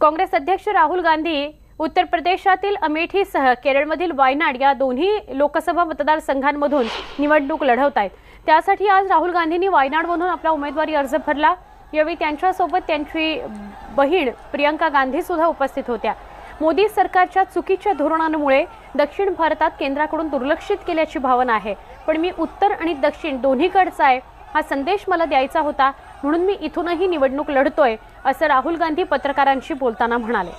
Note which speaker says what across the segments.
Speaker 1: काँग्रेस अध्यक्ष राहुल गांधी उत्तर प्रदेशातील अमेठीसह केरळमधील वायनाड या दोन्ही लोकसभा मतदारसंघांमधून निवडणूक लढवत आहेत त्यासाठी आज राहुल गांधींनी वायनाडमधून आपला उमेदवारी अर्ज भरला. यावेळी त्यांच्यासोबत त्यांची बहीण प्रियंका गांधी सुद्धा उपस्थित होत्या. मोदी सरकारच्या चुकीच्या धोरणांमुळे दक्षिण भारतात केंद्राकडून दुर्लक्षित केल्याची भावना आहे. पण मी उत्तर आणि दक्षिण दोन्हीकडचा आहे. हा संदेश मला द्यायचा होता म्हणून मी इथूनही निवडणूक लढतोय असं राहुल गांधी पत्रकारांशी बोलताना म्हणाले.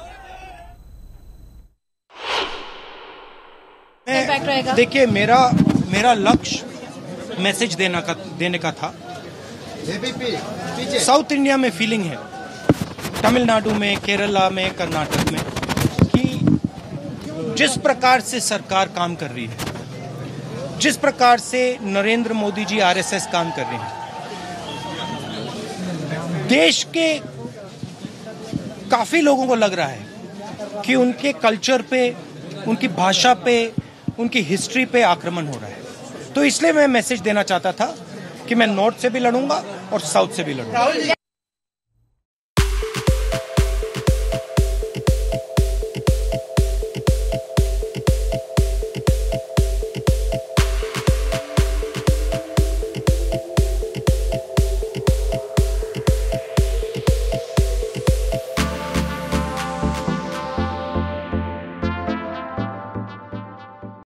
Speaker 2: देखिए मेरा मेरा लक्ष्य मैसेज देना का देने का था। साउथ इंडिया में फीलिंग है। तमिलनाडु में केरला में कर्नाटक में कि जिस प्रकार से सरकार काम कर रही है जिस प्रकार से नरेंद्र मोदी जी आरएसएस काम कर रहे हैं। देश के काफ़ी लोगों को लग रहा है कि उनके कल्चर पे, उनकी भाषा पे, उनकी हिस्ट्री पे आक्रमण हो रहा है। तो इसलिए मैं मैसेज देना चाहता था कि मैं नॉर्थ से भी लड़ूँगा और साउथ से भी लड़ूँगा।